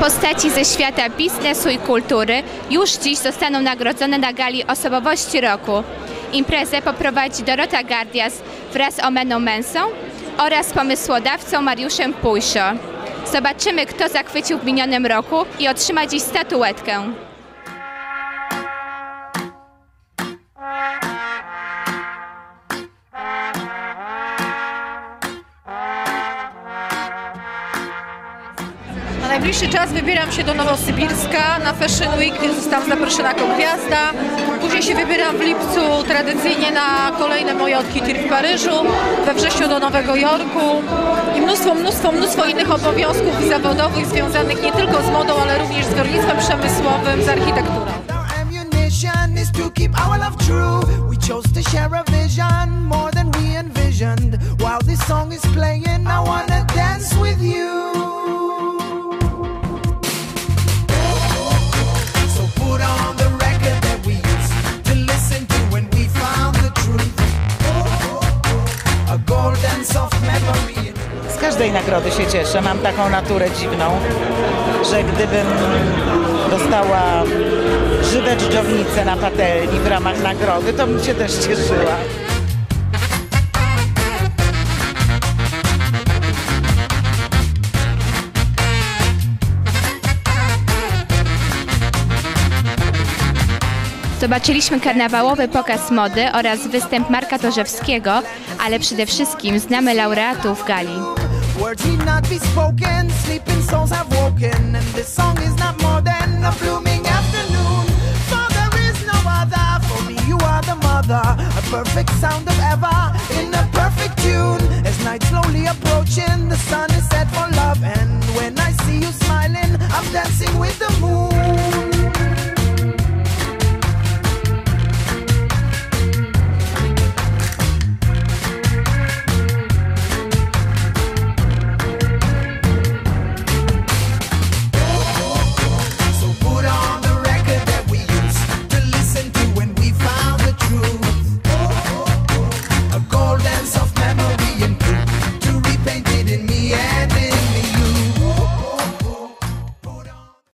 Postaci ze świata biznesu i kultury już dziś zostaną nagrodzone na gali Osobowości Roku. Imprezę poprowadzi Dorota Gardias wraz z Omeną Mensą oraz pomysłodawcą Mariuszem Pujszo. Zobaczymy, kto zachwycił w minionym roku i otrzyma dziś statuetkę. Najbliższy czas wybieram się do Nowosybirska na Fashion Week, zostałam zaproszona jako gwiazda. Później się wybieram w lipcu tradycyjnie na kolejne moje odkity w Paryżu, we wrześniu do Nowego Jorku i mnóstwo, mnóstwo, mnóstwo innych obowiązków zawodowych związanych nie tylko z modą, ale również z górnictwem przemysłowym, z architekturą. While this song is playing, I wanna Z każdej nagrody się cieszę. Mam taką naturę dziwną, że gdybym dostała żywe dżdżownice na patelni w ramach nagrody, to bym się też cieszyła. Zobaczyliśmy karnawałowy pokaz mody oraz występ Marka Torzewskiego, ale przede wszystkim znamy laureatów gali. Is is no sound of ever, in a perfect tune. As night slowly approaching, the sun